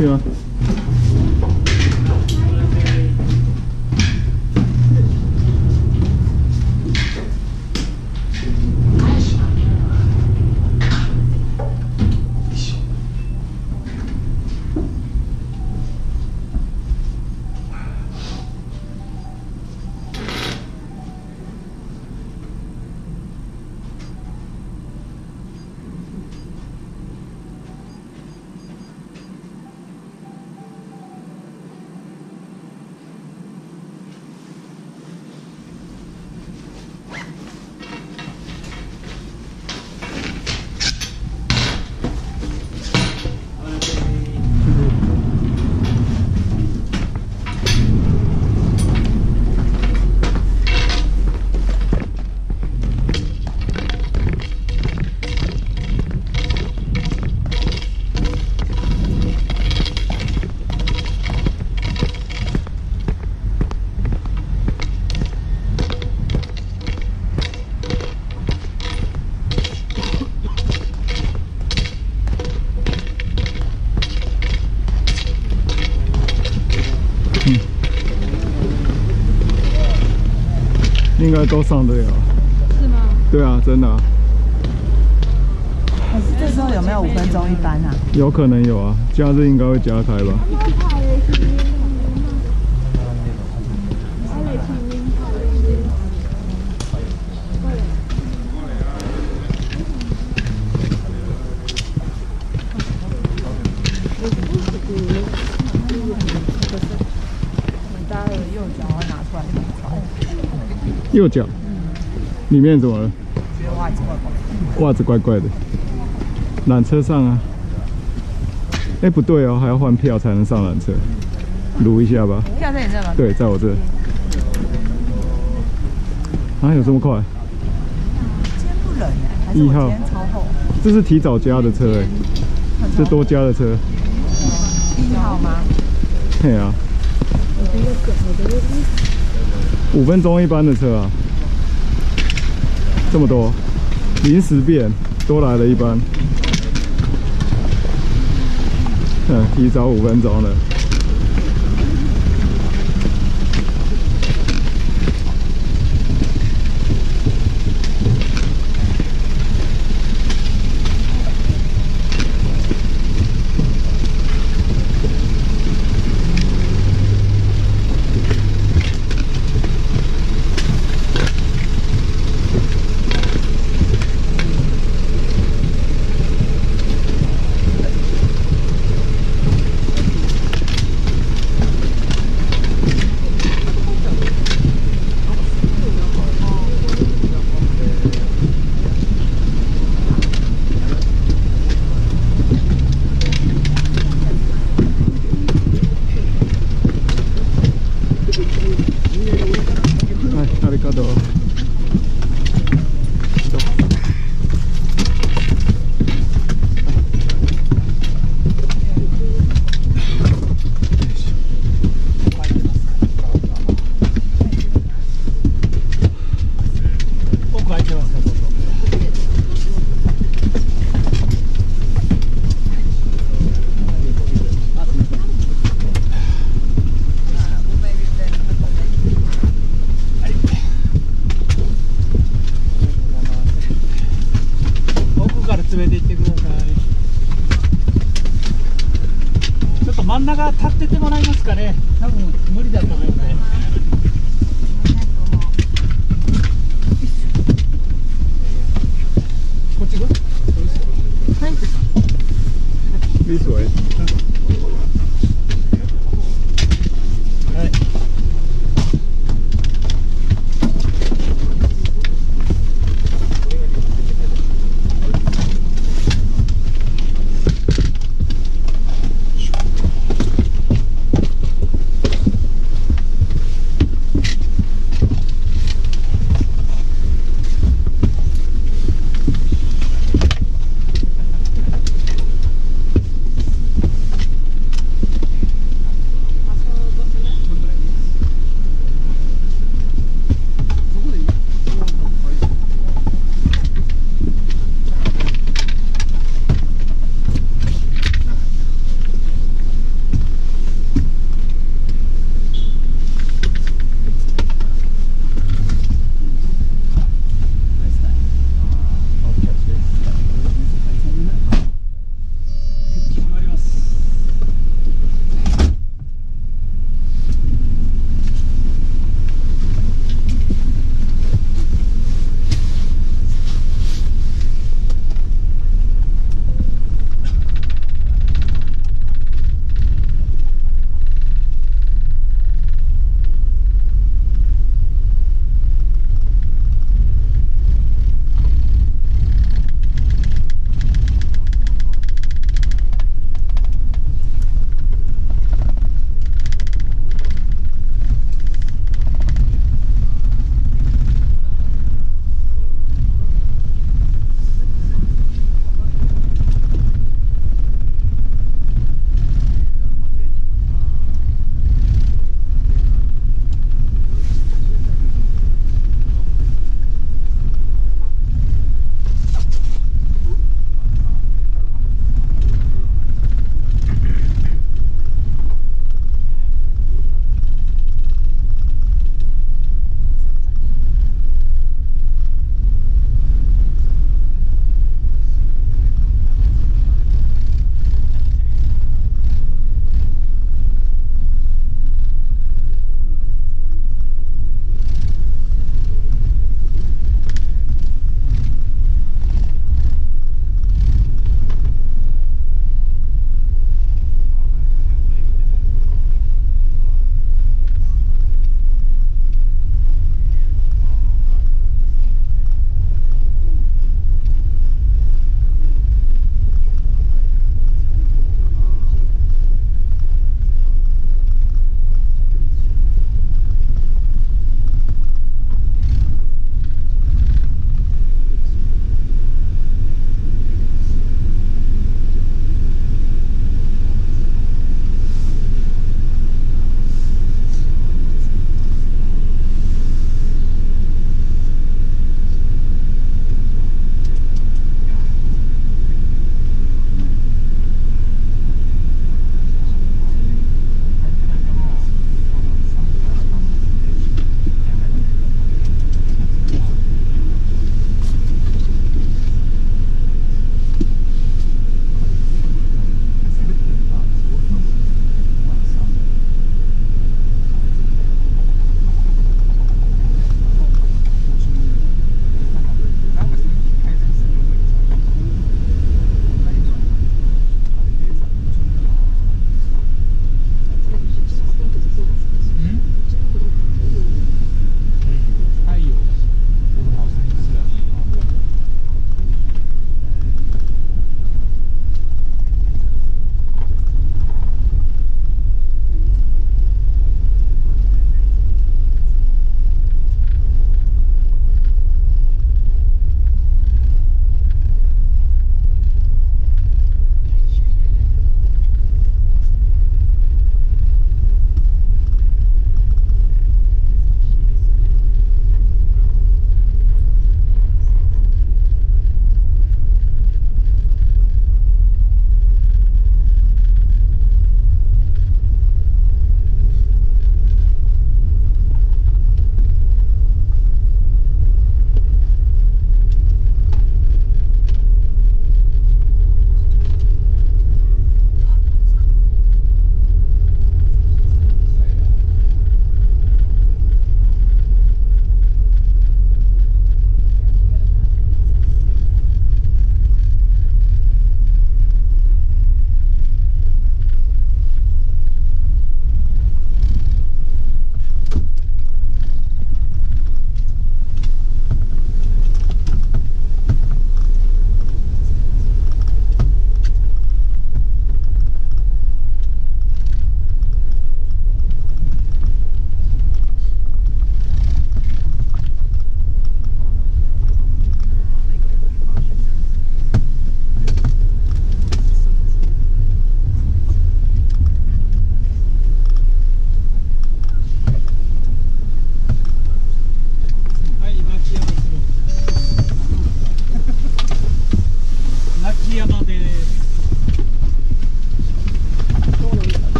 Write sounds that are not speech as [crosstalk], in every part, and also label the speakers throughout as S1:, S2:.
S1: 走都上得了。
S2: 是吗？
S1: 对啊，真的啊、
S3: 可是这时候有没有五分钟一班啊？
S1: 有可能有啊，假日应该会加开吧。
S3: 大家的右脚要拿出来
S1: 右脚，里面怎么了？
S3: 觉得袜子怪怪的。
S1: 袜子怪怪的。缆车上啊。哎、不对哦，还要换票才能上缆车。撸一下吧。
S3: 票在你这吗？
S1: 对，在我这。啊，有这么快？
S3: 今天不冷哎，还是我今
S1: 一号
S3: 超厚。
S1: 这是提早加的车哎，这多加的车。
S3: 一号吗？
S1: 对啊。五分钟一班的车啊，这么多，临时变多来了一班。嗯，提早五分钟了。
S4: caricatore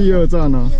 S4: 第二站呢、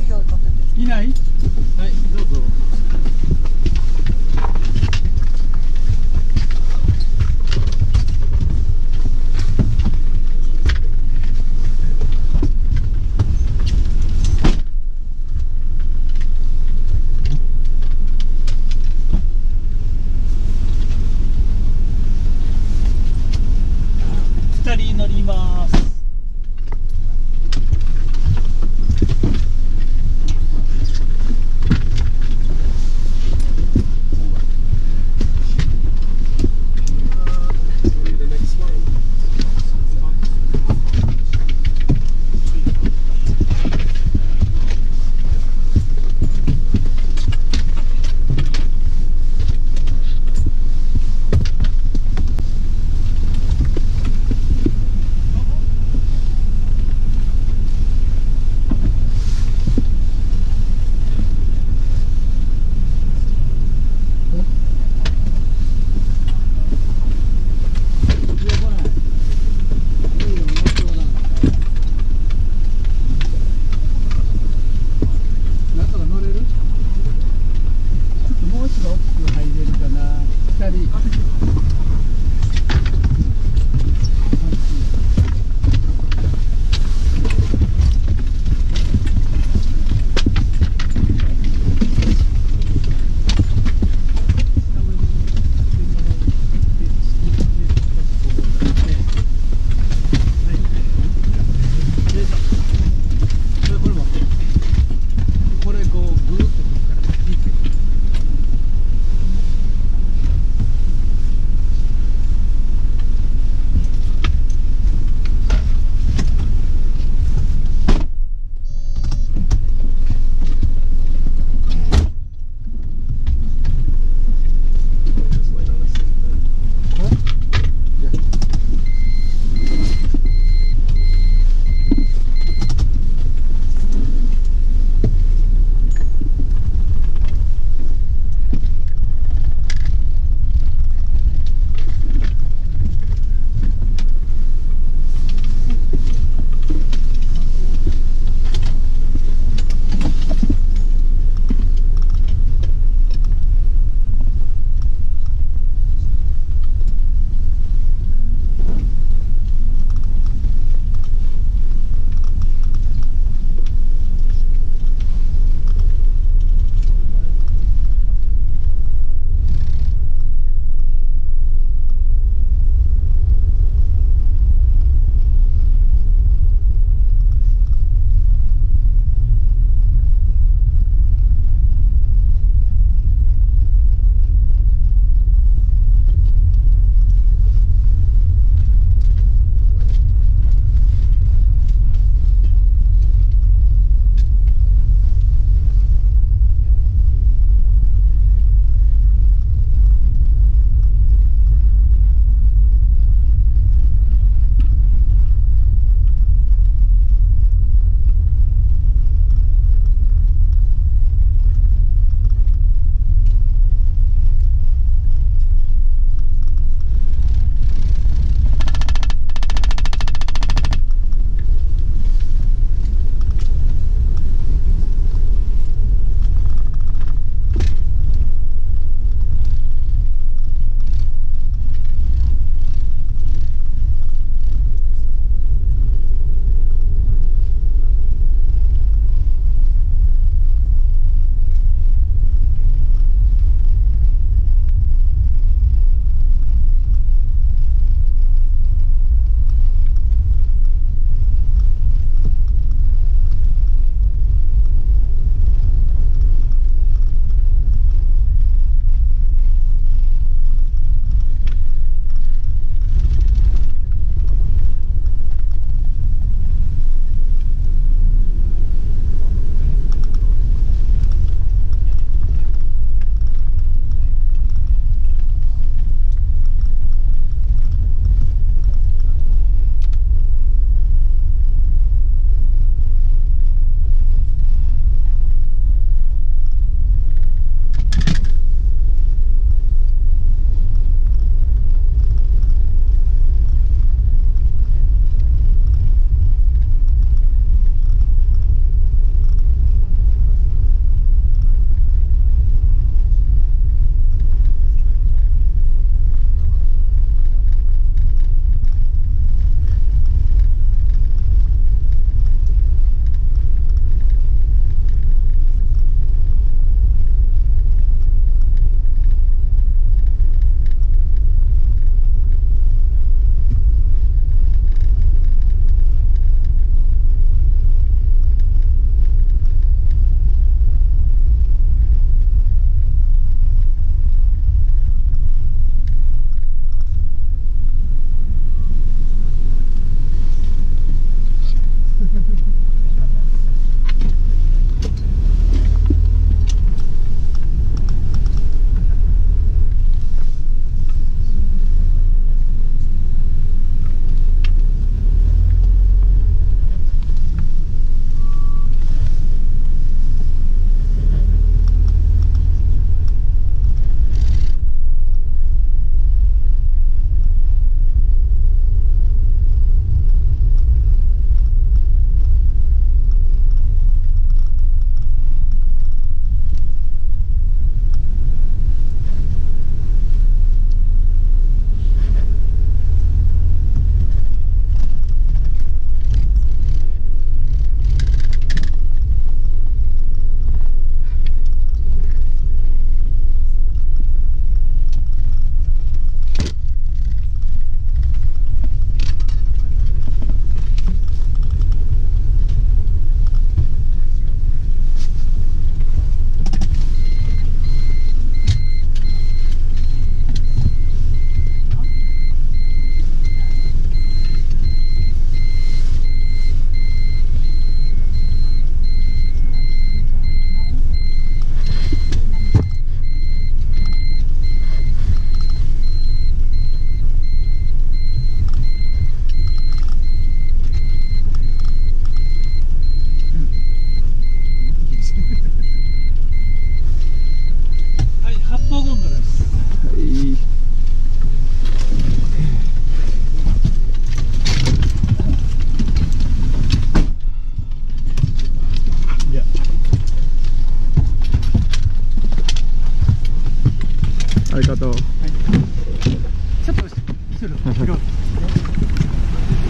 S4: Thank
S1: you.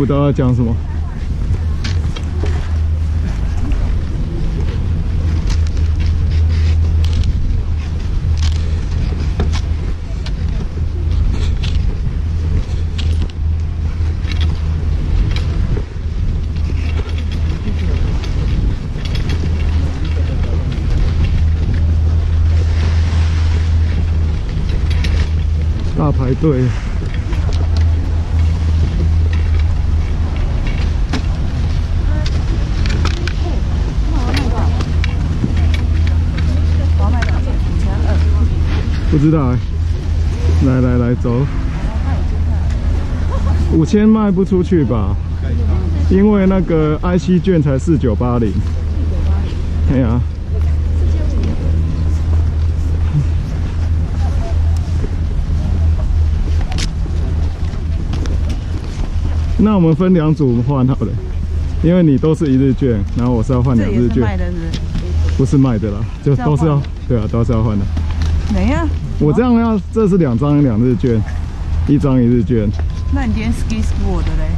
S1: 不知道要讲什么。大排队。
S3: 我要卖多少钱？五千二。
S1: 不知道哎、来来来，走。五千卖不出去吧？因为那个 IC 券才四九八零。哎呀。那我们分两组换好了，因为你都是一日券，然后我是要换两日券，
S3: 是卖的是
S1: 不是卖的啦，就都是要对啊，都是要换的。
S3: 哪样？
S1: 我这样要，这是两张两日券，一张一日券。
S3: 那你今天 ski school 的嘞？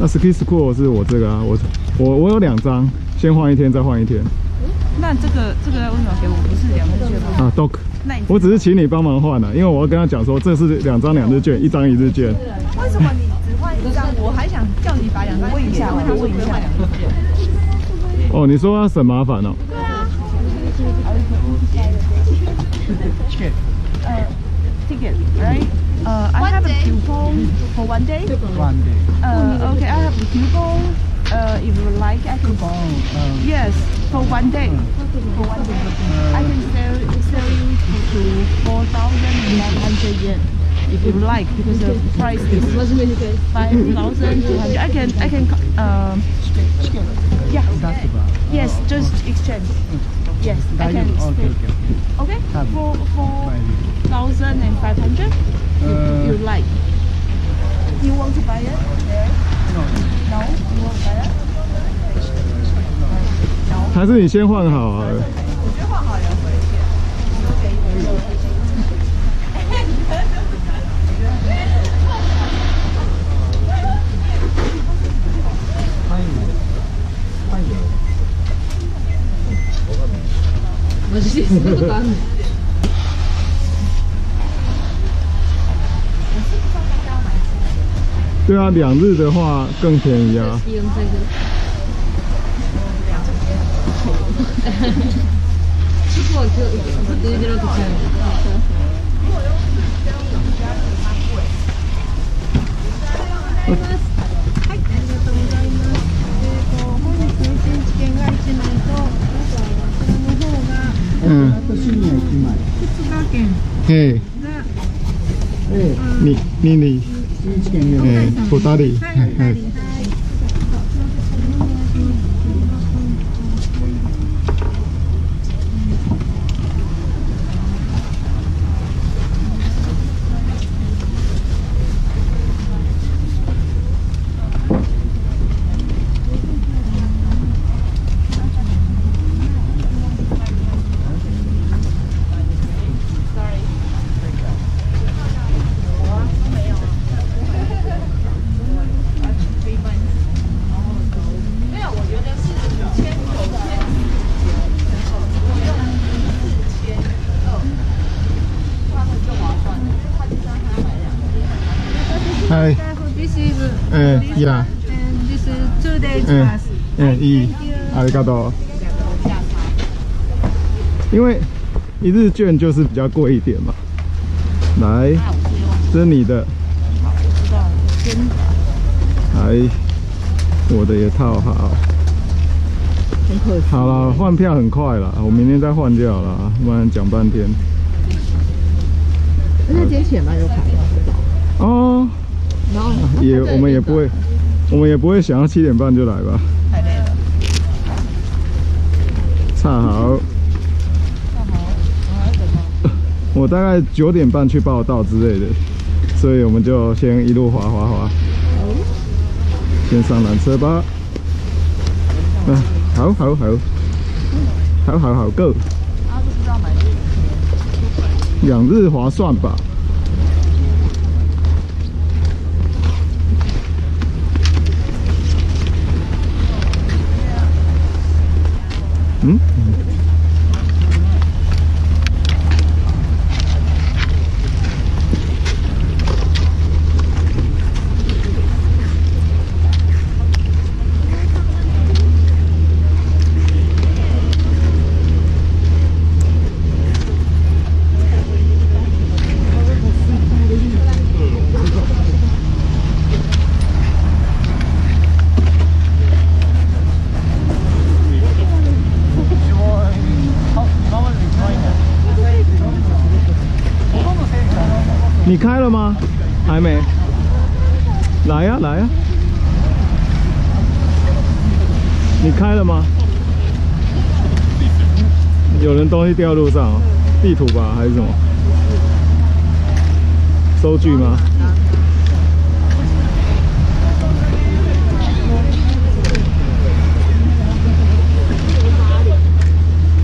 S1: 那 ski school 是我这个啊，我我我有两张，先换一天再换一天
S3: 那这个这个为什么给我不是两日券吗？
S1: 啊，Doc。
S3: 那你
S1: 我只是请你帮忙换了、因为我要跟他讲说这是两张两日券，一张一日券。
S3: 为什么你只换一张？我还想叫你把两张问一下，我问一下。
S1: 哦，你说要省麻烦哦。[laughs]
S3: 呃，ticket, right? Uh, I have a coupon for one day.
S4: One day.
S3: Uh, okay, I have a coupon. Uh, if you like, I can. Yes, for one day. For one day, I can sell sell you to four thousand nine hundred yen. If you like, because the price is five thousand two hundred. I can I can um. Yeah. Yes, just exchange. Yes, I can.
S4: Okay,
S3: exchange.
S4: okay.
S3: Okay, for four thousand and five hundred. If you like. You want to buy it? No. No. You want to buy it?
S1: 还是你先换好啊？
S3: 我觉得换好也 会 [laughs]
S1: 对啊，两日的话更便宜啊。[laughs] うん。県。ええ。ええ。県。ええ、はい。はい Hi.
S2: This is
S1: Uh,
S2: this
S1: yeah.
S2: one, and this is two days
S1: 嗯
S2: pass.
S1: 嗯，一，阿里嘎多。因为一日券就是比较贵一点嘛。来，这是你的。来，我的也套好。
S2: 很可惜。
S1: 好了，换票很快了，我明天再换就好了，不然讲半天。
S2: 而且今天钱蛮有排的，
S1: 哦，也我们也不会，我们也不会想要七点半就来吧。
S2: 太累了。
S1: 差好。我大概九点半去报道之类的，所以我们就先一路滑滑滑，先上缆车吧。啊，好好好，好好好，Go！两日划算吧？嗯？开了吗？还没。来呀、来呀、你开了吗？有人东西掉路上、地图吧还是什么？收据吗？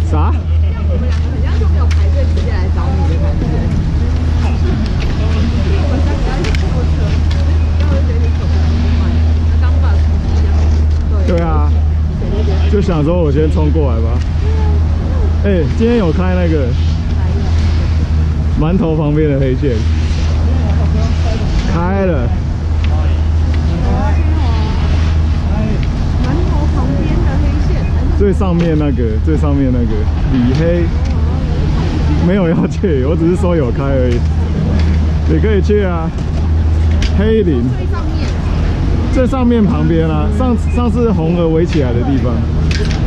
S1: 啥？
S2: 很像就没有排队直接来找你的感觉。我想起来是坐车，然后我就觉得你手很慢，那刚把手机这样。
S1: 对啊，就想说我先冲过来吧。哎、今天有开那个馒头旁边的黑线，开了。
S2: 馒头旁边的黑线，
S1: 最上面那个，最上面那个李黑，没有要去，我只是说有开而已。你可以去啊，黑林
S2: 最上面。
S1: 最上面旁边啊，上上次红鹅围起来的地方。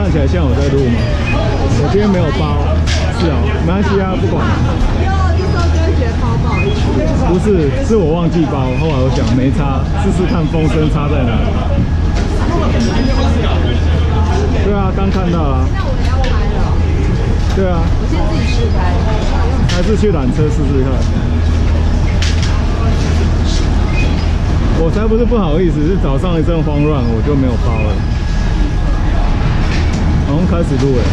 S1: 看起来像我在录吗？我今天没有包，是啊，没关系啊，不管。
S2: 哟，这时候就会觉得超不。
S1: 是，是我忘记包，后来我想没差，试试看风声差在哪里。对啊，刚看到啊。
S2: 那我要开。了，
S1: 对啊，
S2: 我先自己试开。
S1: 还是去缆车试试看。我才不是不好意思，是早上一阵慌乱，我就没有包了。好像开始录了，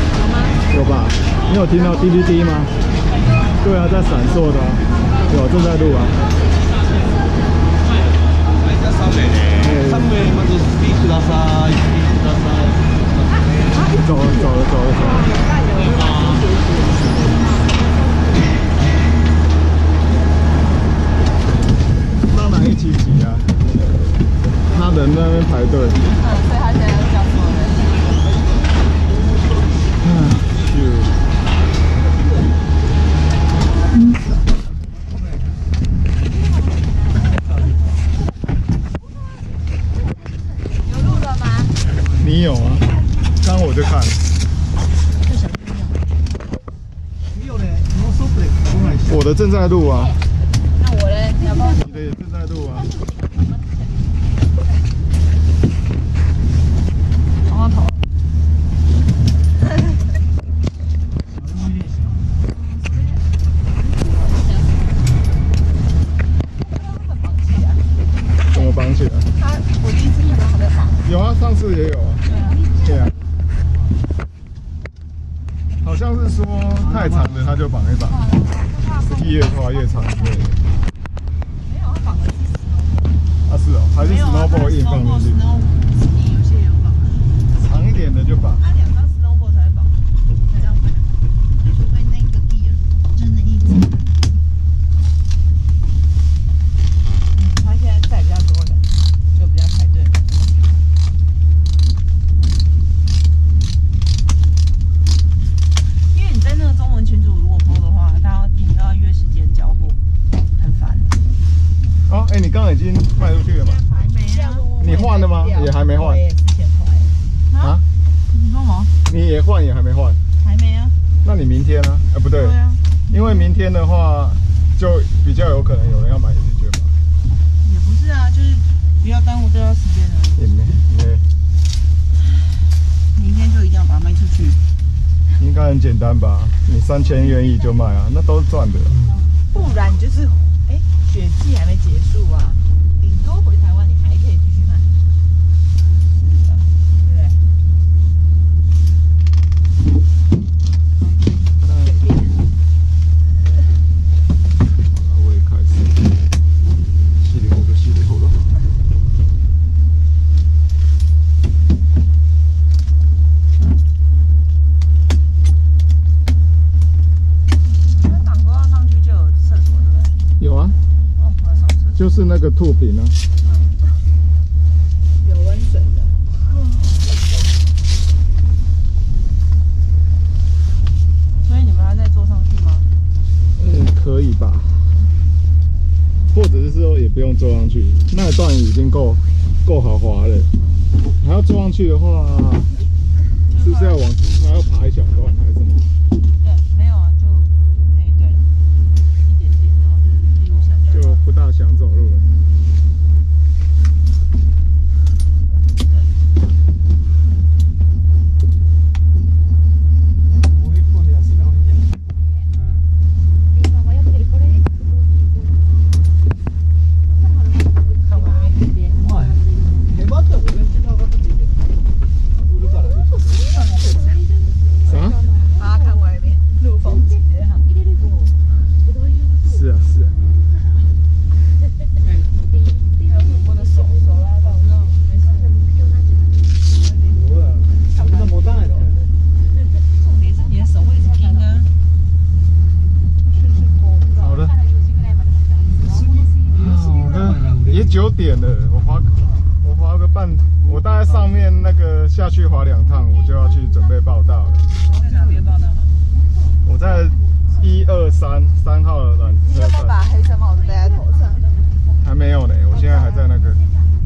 S1: 有吧？你有听到滴滴滴吗？对啊，在闪烁的、啊，有正在录啊。
S4: 3名まずスピーください。スピーください。
S1: 走了走了走了走了。让哪一起挤啊？他人在那边排队。
S2: 嗯，所以他现在 有
S1: 啊，刚我就看
S3: 了，我
S1: 的正在录啊。哎，你刚刚已经卖出去了吗？
S3: 还没啊？
S1: 你换了吗？也还没换
S3: 我也之前换。
S1: 啊？
S3: 你说什么？
S1: 你也换也还没换？
S3: 还没啊？
S1: 那你明天呢？啊，不对，
S3: 啊，
S1: 因为明天的话就比较有可能有人要买日券嘛。
S3: 也不是啊，就是不要耽误这段时间啊。
S1: 也没没，
S3: 明天就一定要把它卖出去。
S1: 应该很简单吧？你三千愿意就卖啊，那都是赚的。
S3: 不然就是，哎，雪季还没结束啊，顶多回台湾你还可以继续卖。是的，对不对？
S1: 我也开始，稀里糊涂，稀里糊涂。
S3: 那档沟要上去就有厕所，对不对？
S1: 有啊，
S3: 哦，我要上厕所。
S1: 就是那个兔皮呢。
S3: 有温水的。所以你们要再坐上去吗？
S1: 嗯，可以吧？或者是说也不用坐上去，那段已经够够豪华了。还要坐上去的话，是不是要往还要爬一小想走路了。啥？
S3: 他看外面陆风景的哈。
S1: 是啊是啊。
S3: 我的手手拉到，没事。重点是你的手会一直冰啊。是是风
S1: 好了，好的，也九点了，我滑我滑个半，我大概上面那个下去滑两趟，我就要去准备报道了。
S3: 在哪边报道？
S1: 我在一二三三号的缆车站，
S3: 黑色帽子戴在头上？
S1: 还没有呢，我现在还在那个，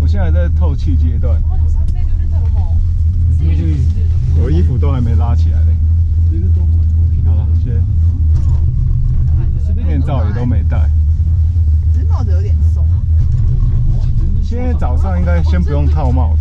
S1: 我现在还在透气阶段，我衣服都还没拉起来嘞。好了，先面罩也都没戴。
S3: 只是帽子有点松。
S1: 现在早上应该先不用套帽子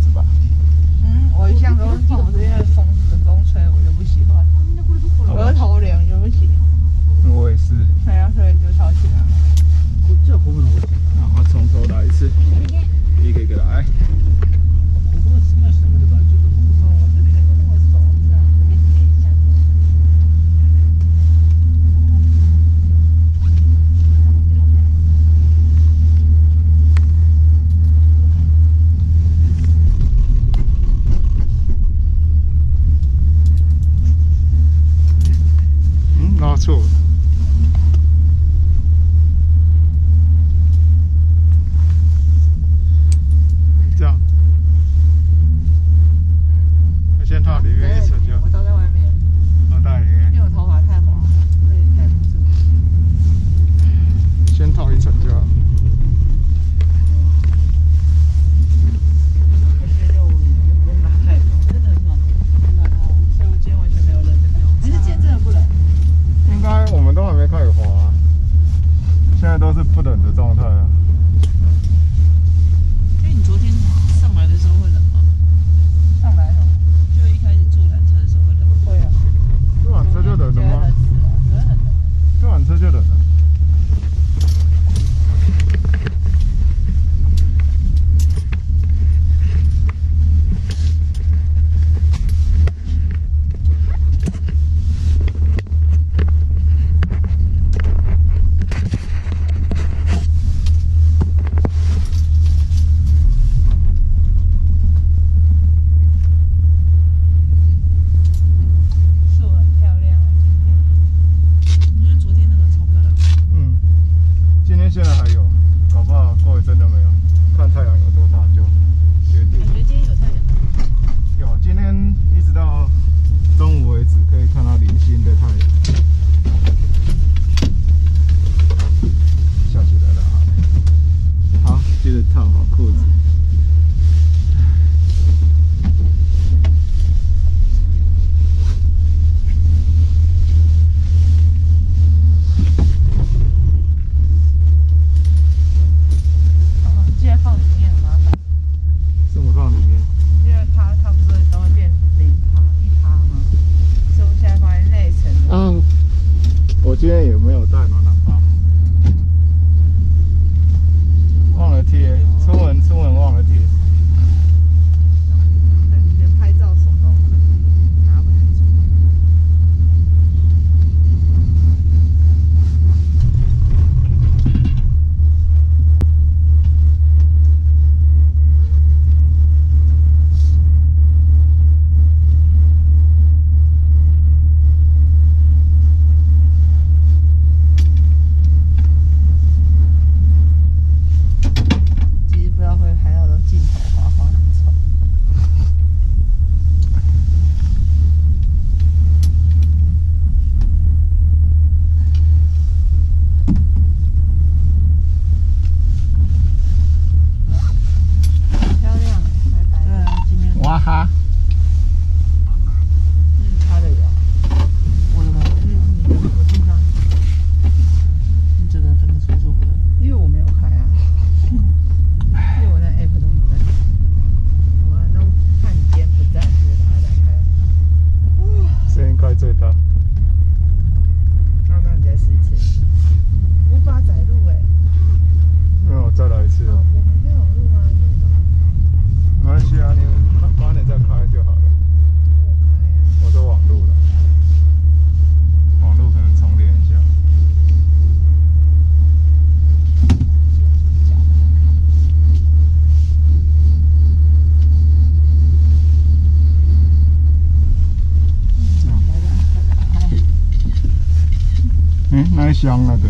S1: 箱那个，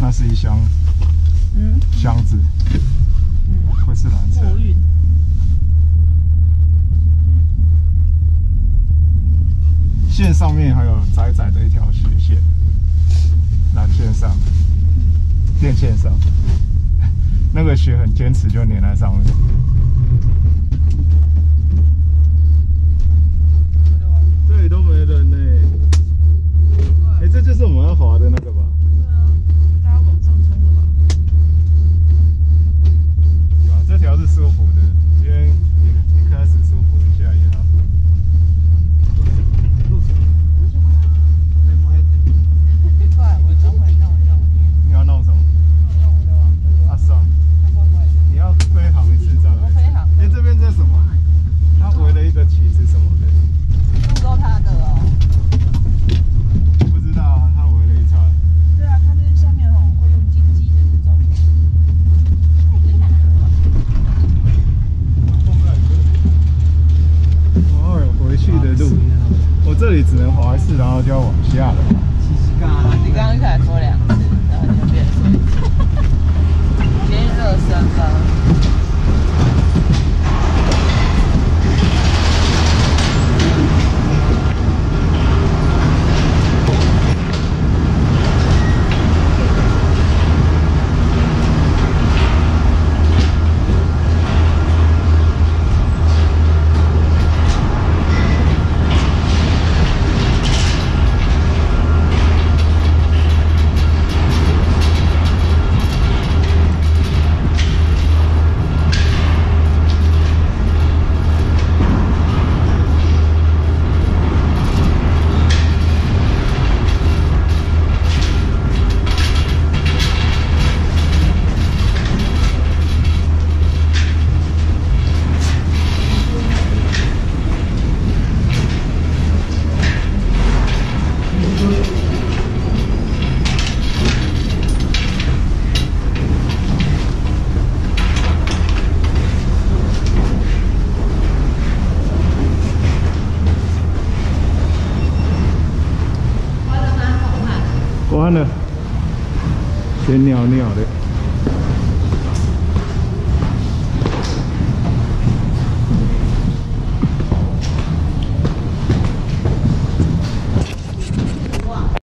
S1: 那是一箱，
S3: 嗯，
S1: 箱子，
S3: 嗯，
S1: 会是蓝色。线上面还有窄窄的一条斜线，蓝线上，电线上，[laughs] 那个雪很坚持就粘在上面。还是蛮好
S3: 的那
S1: 个。